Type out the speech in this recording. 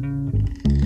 Música